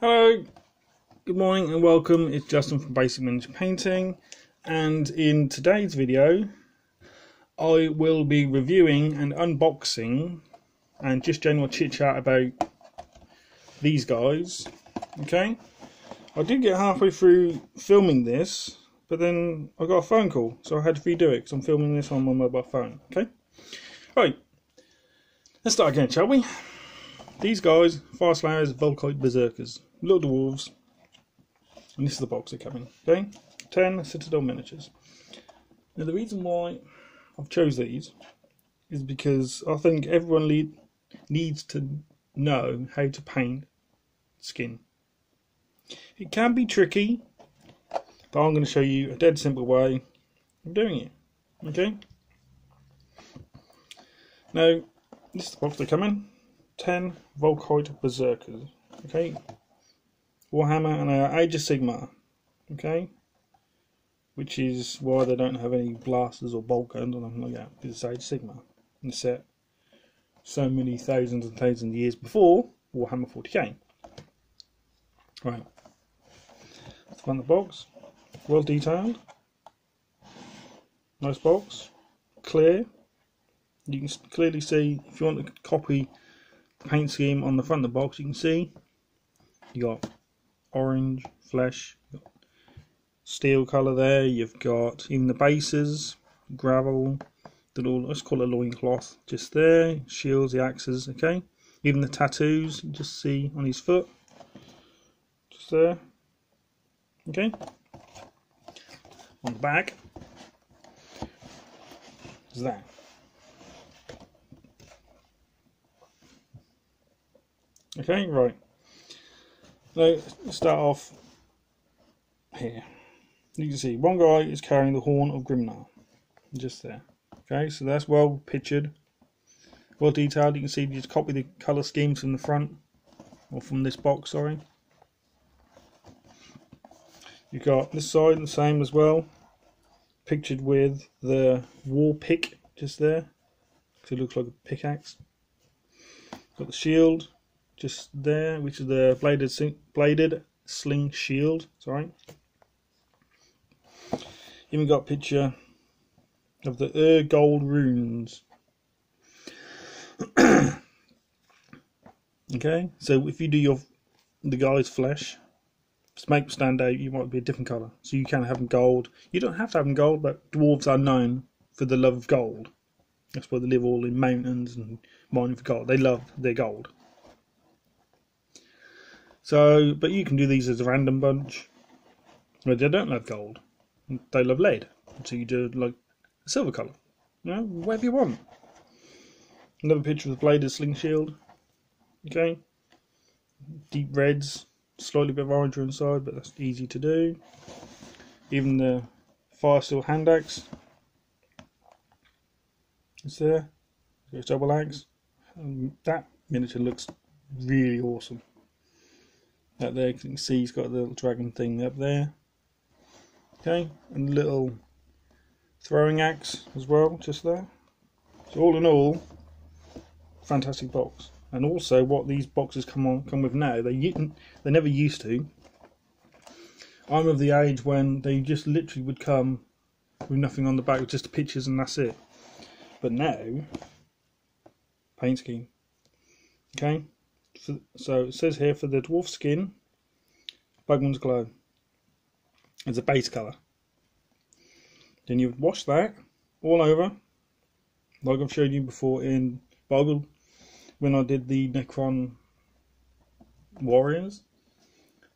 Hello, good morning and welcome. It's Justin from Basic Miniature Painting and in today's video I will be reviewing and unboxing and just general chit chat about these guys. Okay, I did get halfway through filming this but then I got a phone call so I had to redo it because I'm filming this on my mobile phone. Okay, right, let's start again shall we? These guys, Fire Slayers, Vulkite Berzerkers, little dwarves, and this is the box they're coming. Okay, ten Citadel miniatures. Now the reason why I've chose these is because I think everyone needs to know how to paint skin. It can be tricky, but I'm going to show you a dead simple way of doing it. Okay. Now, this is the box they come in. 10 Vulkite Berzerkers. Okay. Warhammer and uh, Age of Sigmar. Okay. Which is why they don't have any blasters or bolt guns or nothing like that. Because it's Age of Sigmar. And set so many thousands and thousands of years before Warhammer 40k. Right. Let's find the box. Well detailed. Nice box. Clear. You can clearly see if you want to copy paint scheme on the front of the box you can see. You got orange flesh steel color there you've got even the bases gravel the little let's call it loincloth just there shields the axes okay? Even the tattoos just see on his foot just there okay? On the back is that Okay, right. So start off here. You can see one guy is carrying the horn of Grimnar. Just there. Okay, so that's well pictured. Well detailed. You can see you just copy the colour schemes from the front. Or from this box, sorry. You've got this side the same as well. Pictured with the war pick just there. Because it looks like a pickaxe. Got the shield just there, which is the bladed bladed sling shield. Sorry. Even got a picture of the Ur gold runes. okay, so if you do your the guy's flesh, to make them stand out, you might be a different colour. So you can have them gold. You don't have to have them gold, but dwarves are known for the love of gold. That's why they live all in mountains and mining for gold. They love their gold. So, but you can do these as a random bunch. But they don't love gold. They love lead. So you do like a silver colour. You know, whatever you want. Another picture of the bladed sling shield. Okay. Deep reds, slightly bit of orange inside, but that's easy to do. Even the fire steel hand axe. It's there. It's double axe. And that miniature looks really awesome. Up there, you can see he's got the little dragon thing up there. Okay, and a little throwing axe as well, just there. So all in all, fantastic box. And also, what these boxes come on come with now, they they never used to. I'm of the age when they just literally would come with nothing on the back, just the pictures and that's it. But now, paint scheme. Okay, so it says here for the dwarf skin, Bugman's Glow. It's a base colour. Then you wash that all over, like I've showed you before in Boggle when I did the Necron Warriors.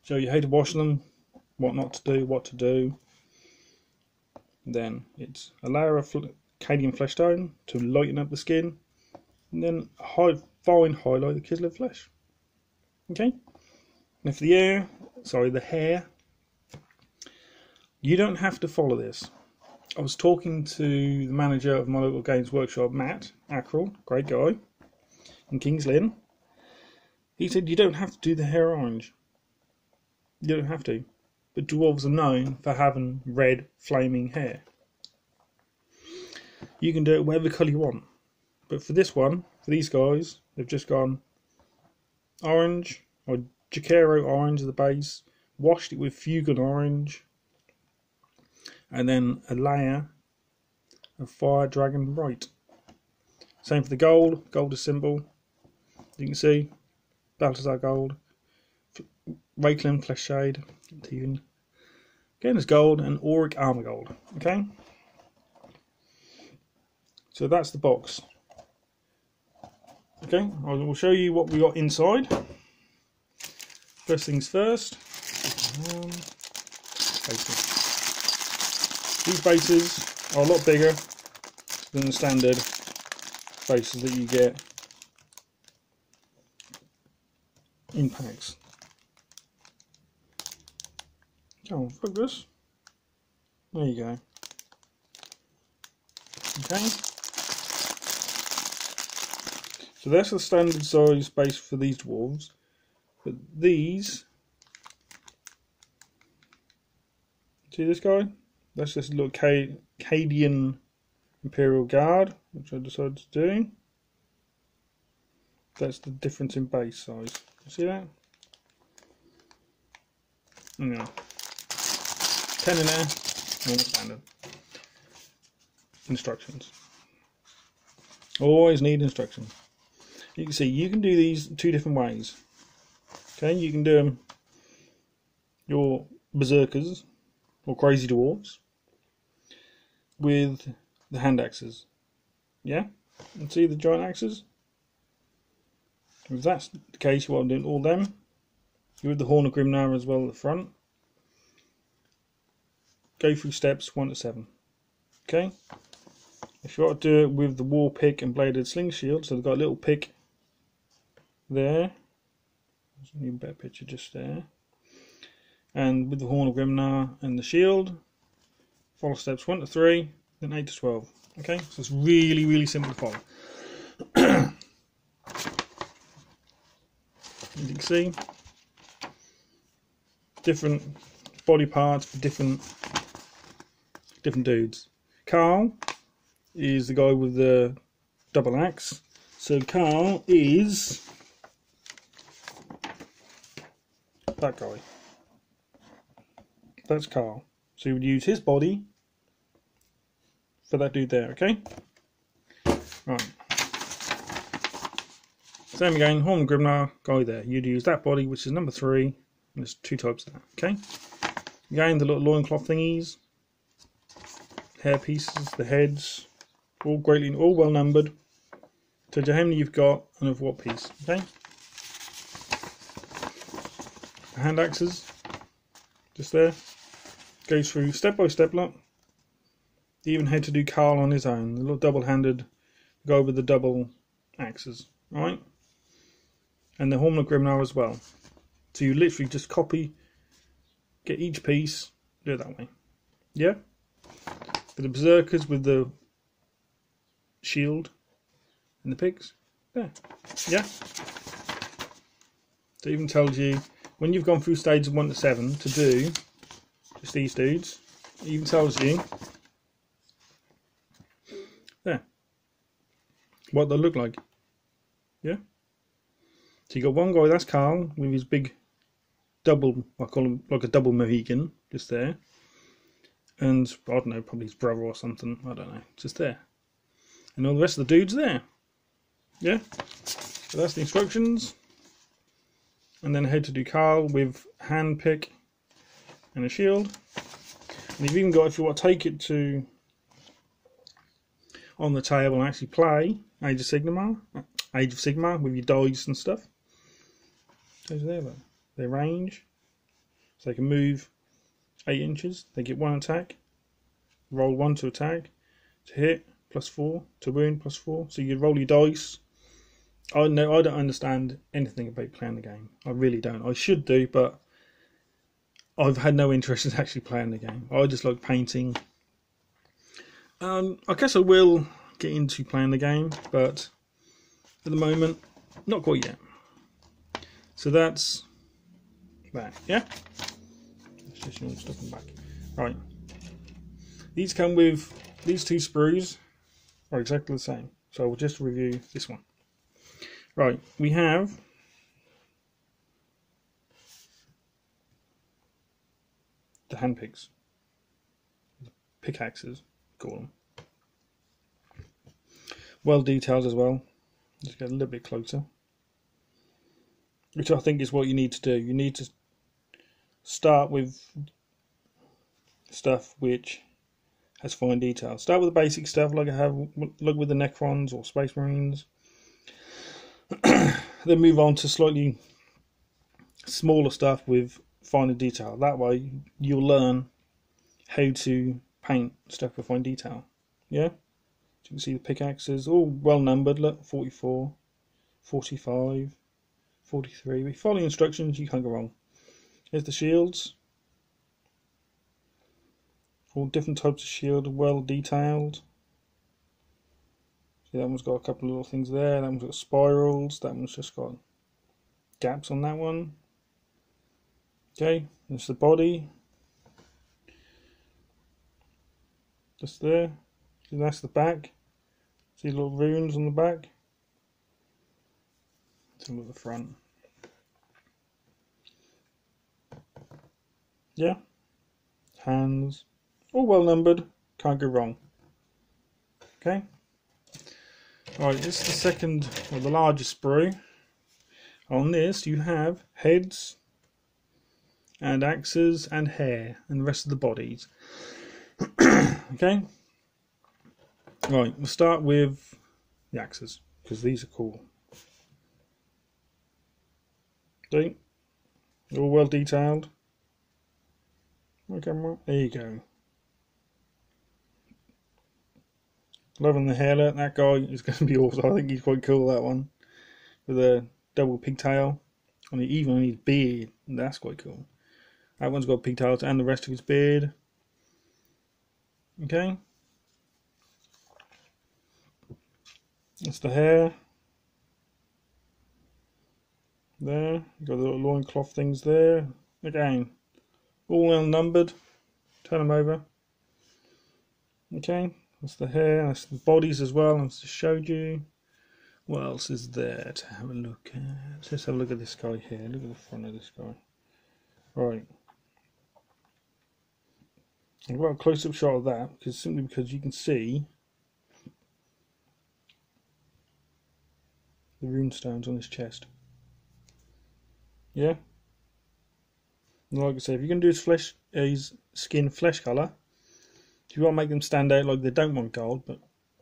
Show you how to wash them, what not to do, what to do. Then it's a layer of Cadian flesh tone to lighten up the skin, and then high, fine highlight the Kislev flesh. Okay. And for the air, sorry, the hair, you don't have to follow this. I was talking to the manager of my local games workshop, Matt Ackrell, great guy, in Kings Lynn. He said you don't have to do the hair orange. You don't have to. But dwarves are known for having red, flaming hair. You can do it whatever colour you want. But for this one, for these guys, they've just gone orange or Jokaero orange at the base, washed it with Fuegan orange, and then a layer of Fire Dragon Bright. Same for the gold, gold is symbol. You can see Balthasar Gold, Reikland Flesh Shade, even. Again, it's gold and Auric Armor Gold. Okay, so that's the box. Okay, I will show you what we got inside. First things first. Um, These bases are a lot bigger than the standard bases that you get in packs. Come on, focus. There you go. Okay. So that's the standard size base for these dwarves. But these, see this guy? That's a little Cadian Imperial Guard, which I decided to do. That's the difference in base size. You see that? No. 10 in there, normal standard. Instructions. Always need instructions. You can see you can do these two different ways. Okay, you can do them your berserkers or crazy dwarves with the hand axes. Yeah? And see the giant axes? If that's the case, you want to do all them. You with the Horn of Grimnar as well at the front. Go through steps 1 to 7. Okay? If you want to do it with the War Pick and Bladed Sling Shield, so they've got a little pick there. There's even better picture just there. And with the Horn of Grimnar and the shield, follow steps 1 to 3, then 8 to 12. Okay, so it's really, really simple to follow. As you can see, different body parts for different different dudes. Carl is the guy with the double axe. So Carl is that guy. That's Carl. So you would use his body for that dude there, okay? Right. Same again, Horn Grimnar, guy there. You'd use that body, which is number three. And there's two types of that, okay? Again, the little loincloth thingies, hair pieces, the heads, all greatly, all well numbered. Tells you how many you've got and of what piece, okay? Hand axes, just there. Goes through step by step, look. even had to do Carl on his own, the little double-handed go with the double axes, right? And the Horn of Grimnar as well. So you literally just copy, get each piece, do it that way. Yeah? For the Berserkers with the shield and the pigs, there. Yeah? So it even tells you when you've gone through stages 1 to 7 to do just these dudes, it even tells you there what they look like. Yeah? So you got one guy, that's Carl, with his big double, I call him like a double Mohegan, just there. And I don't know, probably his brother or something, I don't know, just there. And all the rest of the dudes there. Yeah? So that's the instructions and then head to do Carl with hand pick and a shield. And you've even got, if you want to take it to on the table and actually play Age of Sigmar, Age of Sigmar with your dice and stuff. Those there, look. Their range. So they can move 8 inches. They get one attack. Roll 1 to attack. To hit, plus 4. To wound, plus 4. So you roll your dice I know I don't understand anything about playing the game. I really don't. I should do, but I've had no interest in actually playing the game. I just like painting. Um, I guess I will get into playing the game, but at the moment, not quite yet. So that's that. Yeah. Let's just all stuff them back. Right. These come with these two sprues are exactly the same. So we'll just review this one. Right, we have the hand picks, pickaxes, call them. Well detailed as well. Let's get a little bit closer. Which I think is what you need to do. You need to start with stuff which has fine detail. Start with the basic stuff, like I have, like with the Necrons or Space Marines then move on to slightly smaller stuff with finer detail. That way you'll learn how to paint stuff with fine detail. Yeah? You can see the pickaxes, all well numbered, look, 44, 45, 43. With following instructions, you can't go wrong. Here's the shields. All different types of shield, well detailed. See, that one's got a couple of little things there. That one's got spirals. That one's just got gaps on that one. Okay, there's the body. Just there. See, that's the back. See little runes on the back. Some of the front. Yeah. Hands. All well numbered. Can't go wrong. Okay. Alright, this is the second, or the largest sprue. On this you have heads, and axes, and hair, and the rest of the bodies. okay? Right, we'll start with the axes, because these are cool. See? All well detailed. Okay, there you go. Loving the hairlet. That guy is going to be awesome. I think he's quite cool, that one. With a double pigtail. The, even his beard. That's quite cool. That one's got pigtails and the rest of his beard. Okay. That's the hair. There. Got the little loincloth things there. Again. All well numbered. Turn them over. Okay. That's the hair, that's the bodies as well, I've just showed you. What else is there to have a look at? Let's have a look at this guy here. Look at the front of this guy. Right. I've got a close-up shot of that because simply because you can see the runestones on his chest. Yeah. Like I say, if you're to do his flesh, uh, his skin flesh color, you want to make them stand out like they don't want gold, but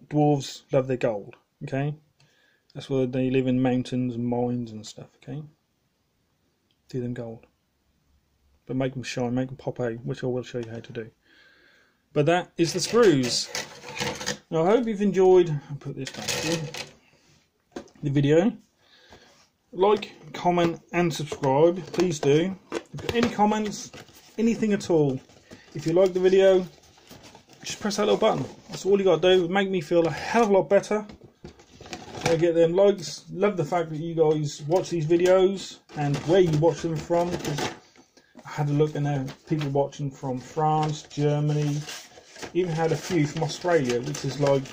dwarves love their gold, okay? That's why they live in mountains and mines and stuff, okay? Do them gold. But make them shine, make them pop out, which I will show you how to do. But that is the sprues. Now I hope you've enjoyed, I'll put this back in, the video. Like, comment and subscribe, please do. Any comments, anything at all. If you like the video, just press that little button. That's all you got to do. Make me feel a hell of a lot better. Get them likes. Love the fact that you guys watch these videos and where you watch them from. Because I had a look and there people watching from France, Germany, even had a few from Australia, which is like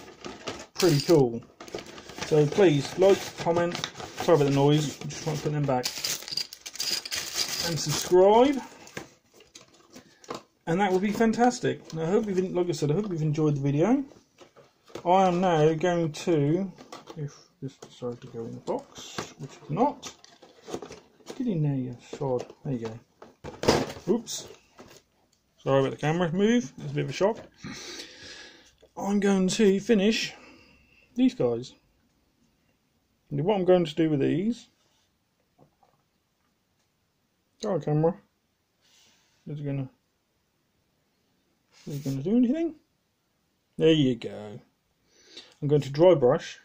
pretty cool. So please like, comment. Sorry about the noise. I just want to put them back and subscribe and that will be fantastic. Now, I hope you've, like I said, I hope you've enjoyed the video. I am now going to, if this decided to go in the box, which is not, get in there, you sod. There you go. Oops. Sorry about the camera move. It's a bit of a shock. I'm going to finish these guys. And what I'm going to do with these. Go camera. Is it going to do anything? There you go. I'm going to dry brush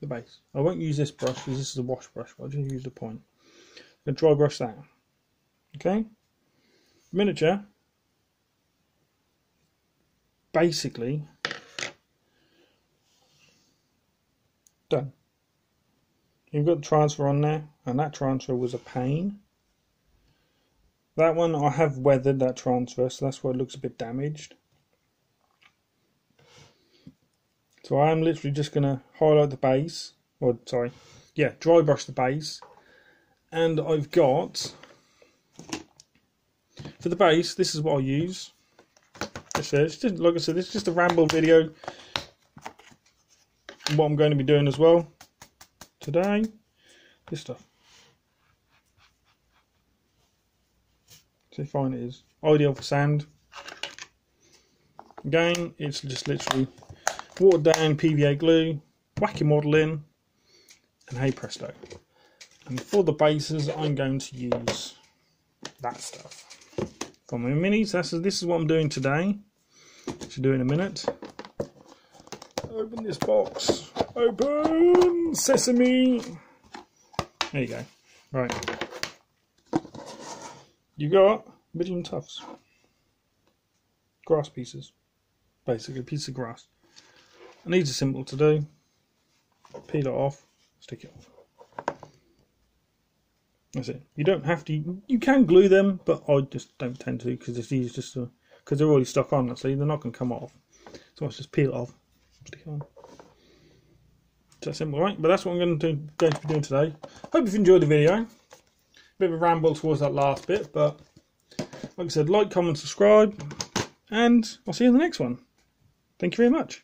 the base. I won't use this brush because this is a wash brush, but I'll just use the point. I'm going to dry brush that. Okay? Miniature. Basically done. You've got the transfer on there, and that transfer was a pain. That one I have weathered that transfer, so that's why it looks a bit damaged. So I am literally just going to highlight the base, or sorry, yeah, dry brush the base. And I've got For the base, this is what I use. This is just like I said, this is just a ramble video. What I'm going to be doing as well today, this stuff. How fine it is. Ideal for sand. Again, it's just literally watered down PVA glue, whack your model in, and hey presto. And for the bases, I'm going to use that stuff. For my minis, that's, this is what I'm doing today. Should do in a minute. Open this box. Open! Sesame! There you go. Right. You got Middenland Tufts. Grass pieces. Basically, a piece of grass. And these are simple to do. Peel it off, stick it off. That's it. You don't have to. You can glue them, but I just don't tend to because easy just because they're already stuck on. so they're not going to come off. So let's just peel it off, stick it on. It's that simple, right? But that's what I'm going to, do, going to be doing today. Hope you've enjoyed the video. Bit of a ramble towards that last bit, but like I said, like, comment, subscribe, and I'll see you in the next one. Thank you very much.